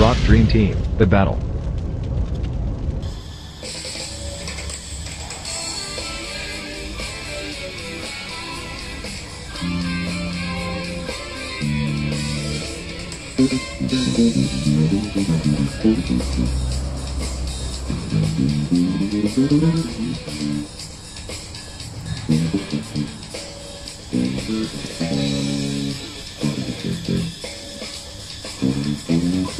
Rock Dream Team, The Battle.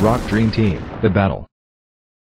Rock Dream Team, The Battle.